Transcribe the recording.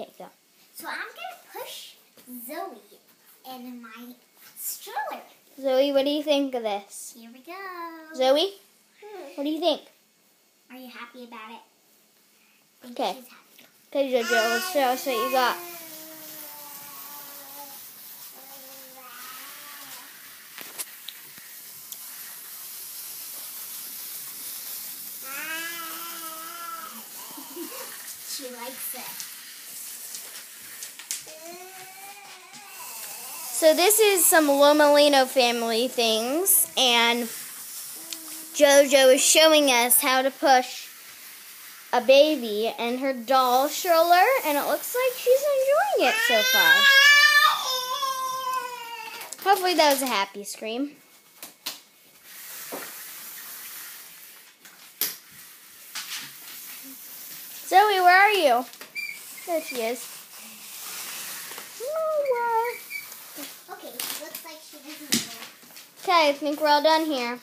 Okay, go. So I'm gonna push Zoe in my stroller. Zoe, what do you think of this? Here we go. Zoe, hmm. what do you think? Are you happy about it? Okay. Okay, Jojo, let's show us what you got. She likes it. So this is some Lomelino family things, and JoJo is showing us how to push a baby and her doll stroller, and it looks like she's enjoying it so far. Hopefully that was a happy scream. Zoe, where are you? There she is. Oh, Okay, looks like she doesn't know. Okay, I think we're all done here.